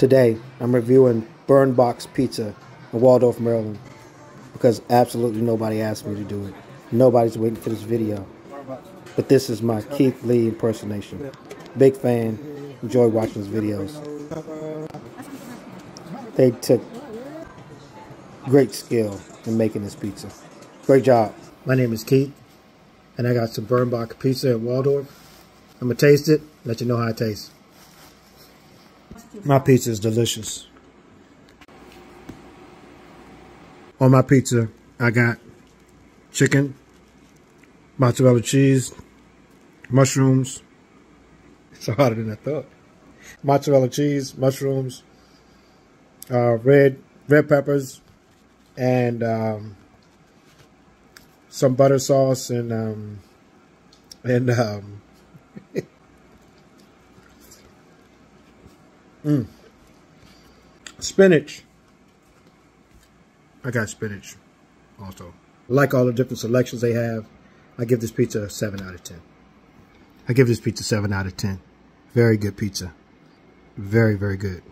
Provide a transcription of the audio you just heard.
Today, I'm reviewing Burnbox Pizza in Waldorf, Maryland, because absolutely nobody asked me to do it. Nobody's waiting for this video. But this is my Keith Lee impersonation. Big fan. Enjoy watching his videos. They took great skill in making this pizza. Great job. My name is Keith, and I got some Burnbox Pizza at Waldorf. I'm going to taste it, let you know how it tastes. My pizza is delicious. On my pizza, I got chicken, mozzarella cheese, mushrooms. It's harder than I thought. Mozzarella cheese, mushrooms, uh, red red peppers, and um, some butter sauce and um, and um, Mm. Spinach. I got spinach also. Like all the different selections they have. I give this pizza a 7 out of 10. I give this pizza 7 out of 10. Very good pizza. Very, very good.